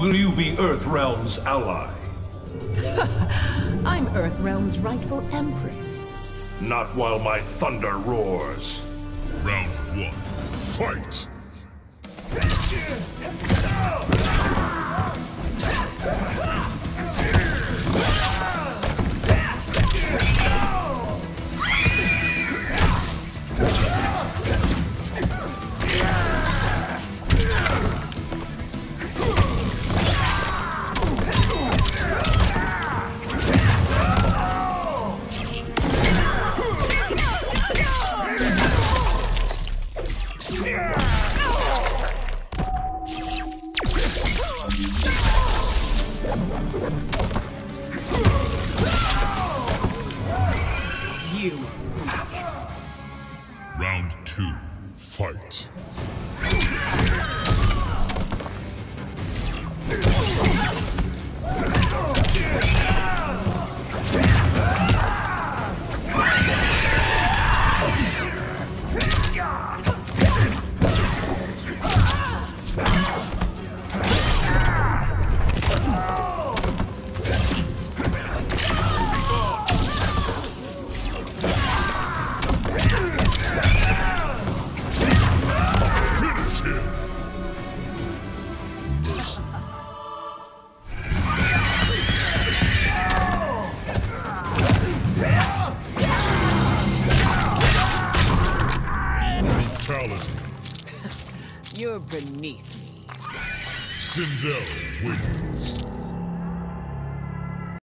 Will you be Earthrealm's ally? I'm Earthrealm's rightful empress. Not while my thunder roars. Round one. Fight! You. Round two. Fight! Finish You're beneath me. Sindel wins.